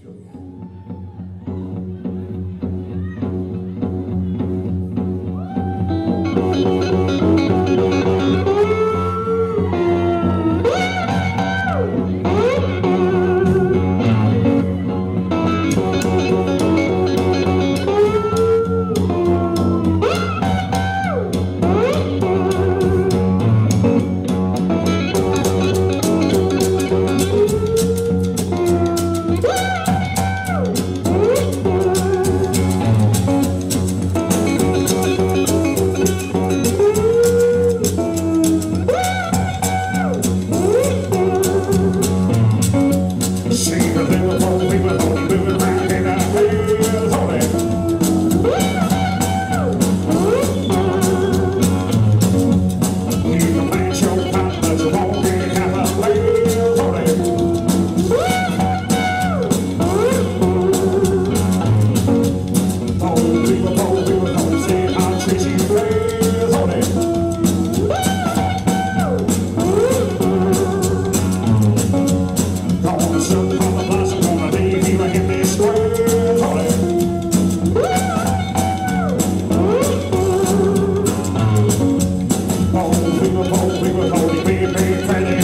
te ouvir. home, we were home, we were